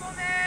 Vamos, Mel!